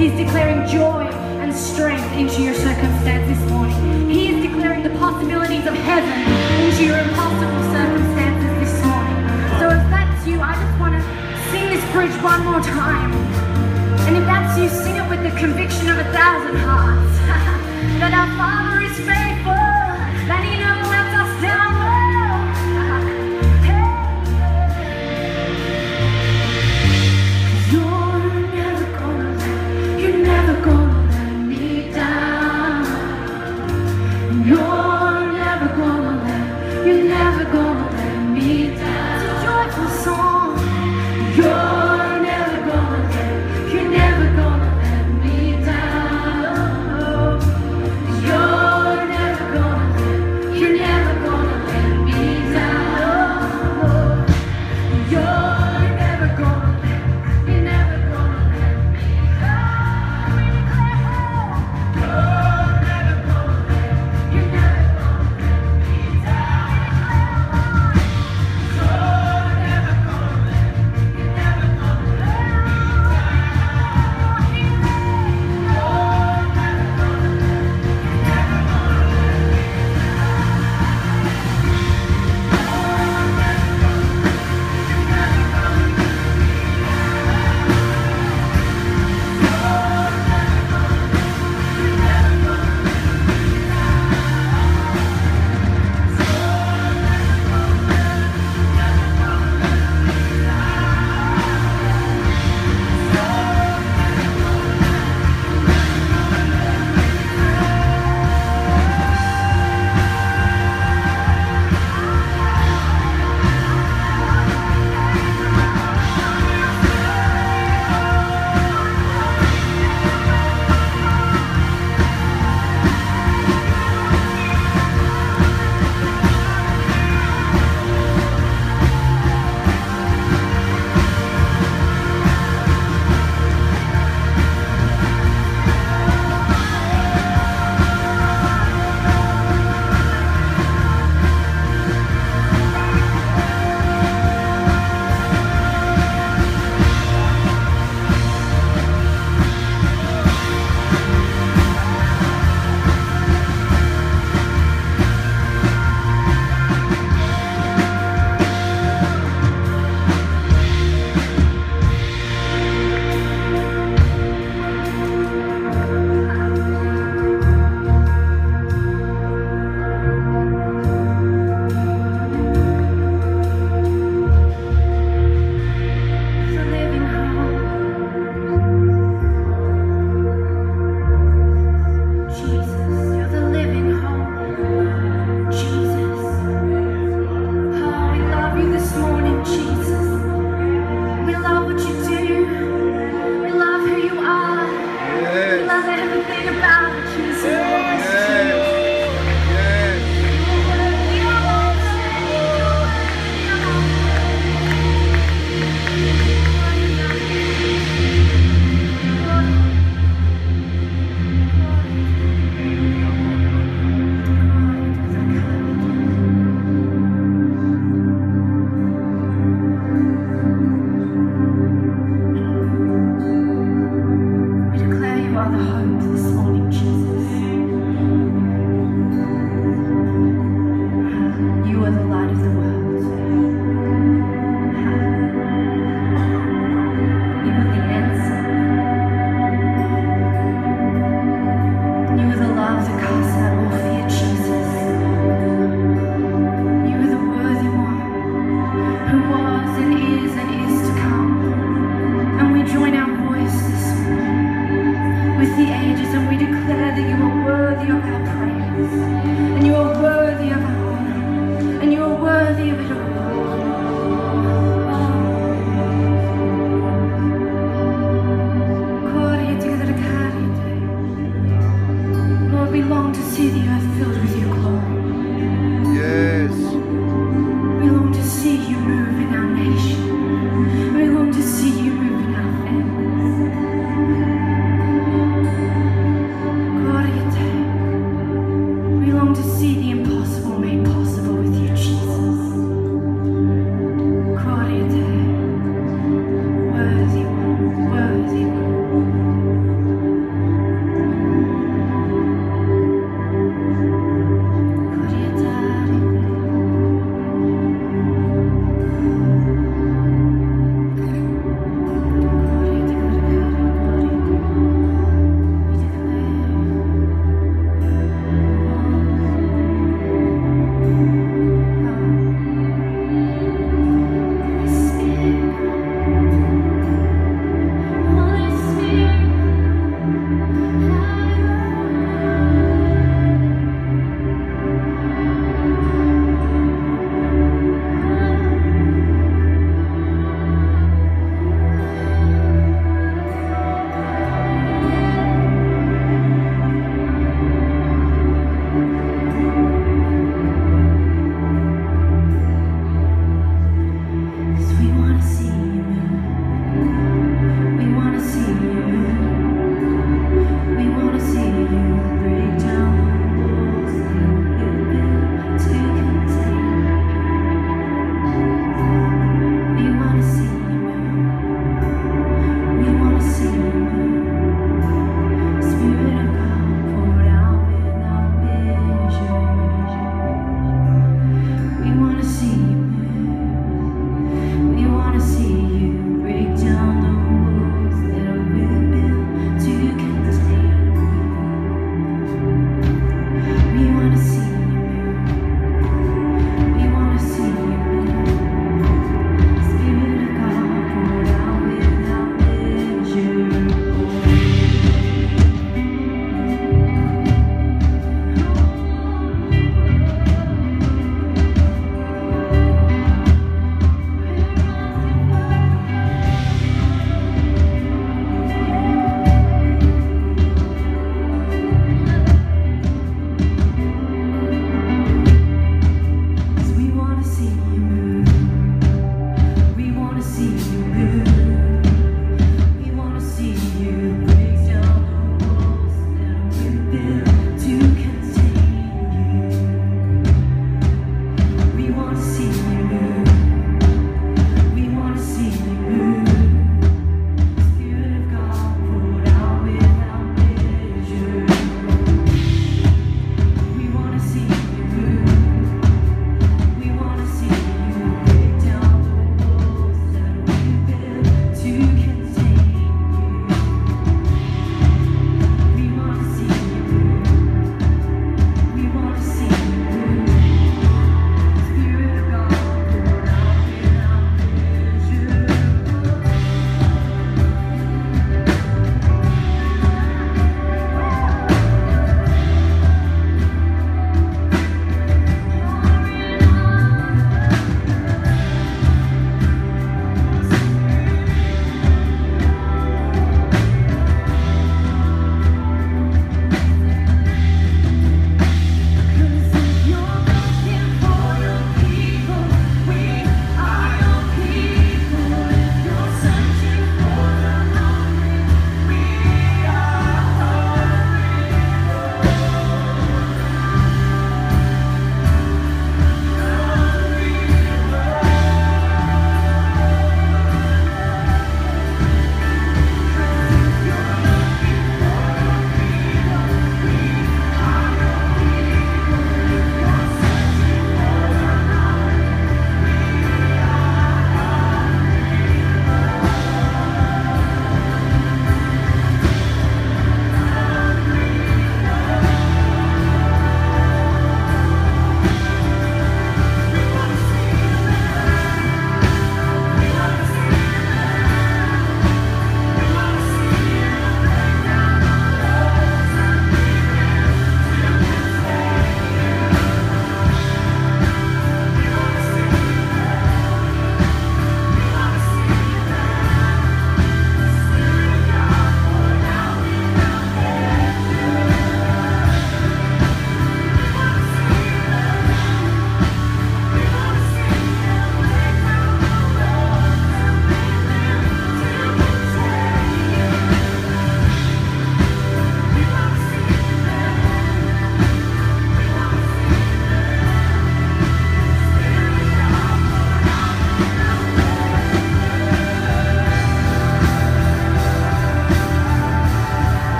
He's declaring joy and strength into your circumstance this morning. He is declaring the possibilities of heaven into your impossible circumstances this morning. So if that's you, I just want to sing this bridge one more time. And if that's you, sing it with the conviction of a thousand hearts. that our